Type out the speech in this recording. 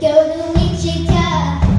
Go to Wichita.